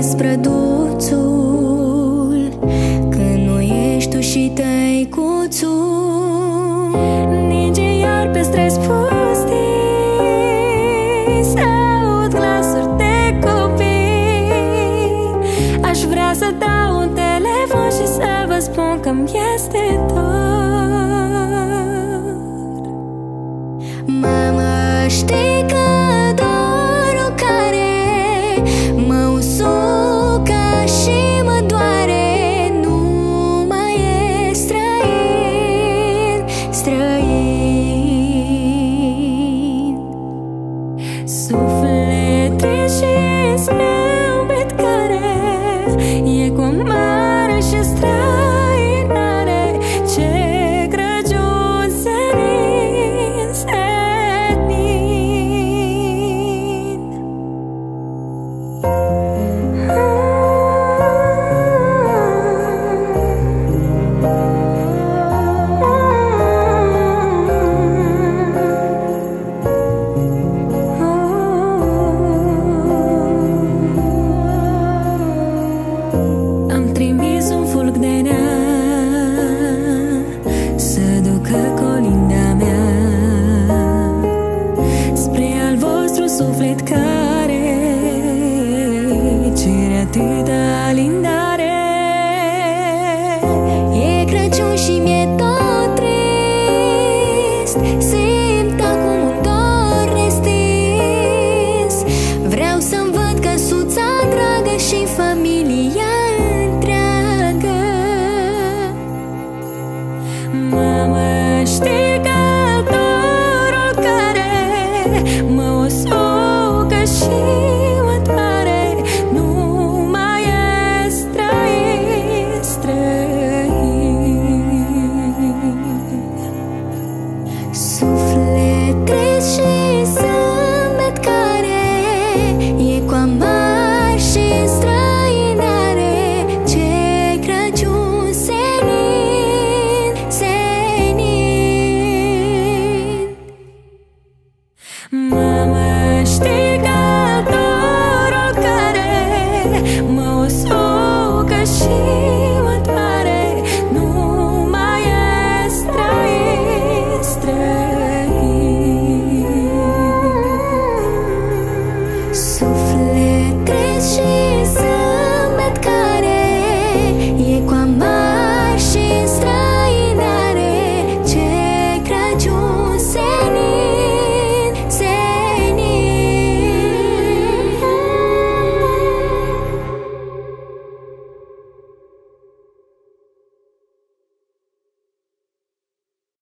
vezi prăduțul Când nu ești tu și tăicuțul nici iar pe stres pustii Să aud glasuri de copii. Aș vrea să dau un telefon și să vă spun că-mi este dor. Mama, știi că mare și străin suflet care cere atâta alindare da E Crăciun și mi-e tot trist me